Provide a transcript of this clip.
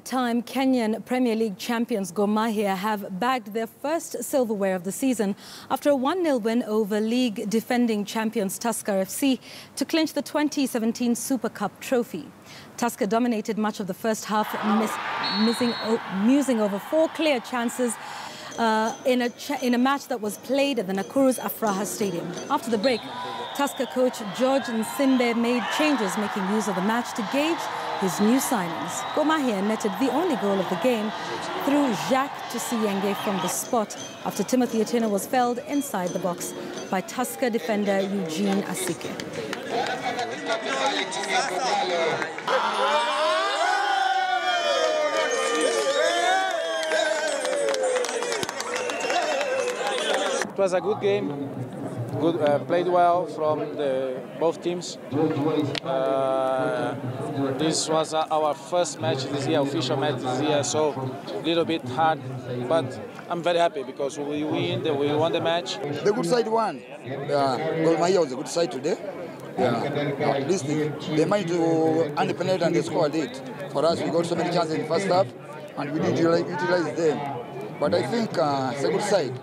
Time Kenyan Premier League champions Gor Mahia have bagged their first silverware of the season after a 1-0 win over league defending champions Tusker FC to clinch the 2017 Super Cup trophy. Tusker dominated much of the first half, miss, missing, musing over four clear chances uh, in, a in a match that was played at the Nakuru's Afraha Stadium. After the break, Tusker coach George Nsimbe made changes, making use of the match to gauge his new signings. Gor Mahia netted the only goal of the game through Jacques Tuyisenge from the spot after Timothy Otieno was felled inside the box by Tusker defender Eugene Asike. It was a good game good, uh, played well from the, both teams. Uh, this was our first match this year, official match this year, so a little bit hard, but I'm very happy because we win, we won the match. The good side won. Uh, Gor Mahia was good side today. Yeah. At least they, they managed to independent and they scored it. For us, we got so many chances in the first half, and we did utilize, utilize them. But I think uh, it's a good side.